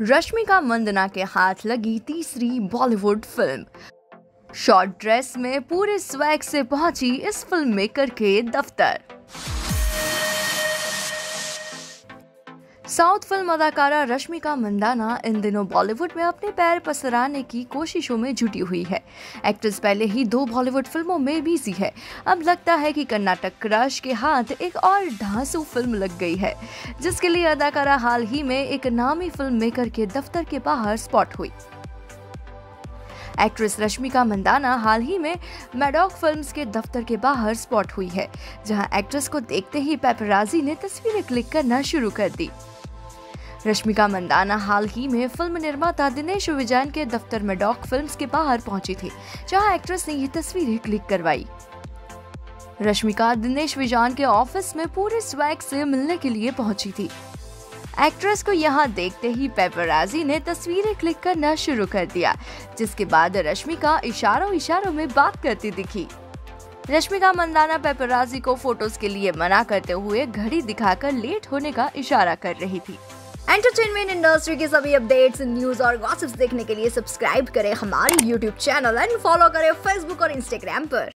रश्मिका मंदना के हाथ लगी तीसरी बॉलीवुड फ़िल्म। शॉर्ट ड्रेस में पूरे स्वैग से पहुँची इस फ़िल्म मेकर के दफ्तर। साउथ फ़िल्म अदाकारा रश्मिका मंदाना इन दिनों बॉलीवुड में अपने पैर पसराने की कोशिशों में जुटी हुई है। एक्ट्रेस पहले ही दो बॉलीवुड फ़िल्मों में बिज़ी है। अब लगता है कि कर्नाटक क्रश के हाथ एक और ढांसू फ़िल्म लग गई है, जिसके लिए अदाकारा हाल ही में एक नामी फ़िल्म मेकर के दफ्तर के बाहर स्पॉट हुई। एक्ट्रेस रश्मिका मंदाना हाल ही में मैडॉक फिल्म्स के दफ्तर के बाहर स्पॉट हुई है, जहाँ एक्ट्रेस को देखते ही पेपराजी ने तस्वीरें क्लिक करना शुरू कर दी। रश्मिका मंदाना हाल ही में फ़िल्म निर्माता दिनेश विजयन के दफ्तर में डॉक फिल्म्स के बाहर पहुँची थी, जहाँ एक्ट्रेस ने ये तस्वीरें क्लिक करवाई। रश्मिका दिनेश विजयन के ऑफ़िस में पूरे स्वैग से मिलने के लिए पहुँची थी। एक्ट्रेस को यहाँ देखते ही पेपराजी ने तस्वीरें क्लिक करना शुरू कर दिया, जिसके बाद रश्मिका इशारों इशारों में बात करती दिखी। रश्मिका मंदाना पेपराजी को फ़ोटोज़ के लिए मना करते हुए घड़ी दिखाकर लेट होने का इशारा कर रही थी। एंटरटेनमेंट इंडस्ट्री की सभी अपडेट्स न्यूज़ और गॉसिप्स देखने के लिए सब्सक्राइब करें हमारे यूट्यूब चैनल एंड फॉलो करें फेसबुक और इंस्टाग्राम पर।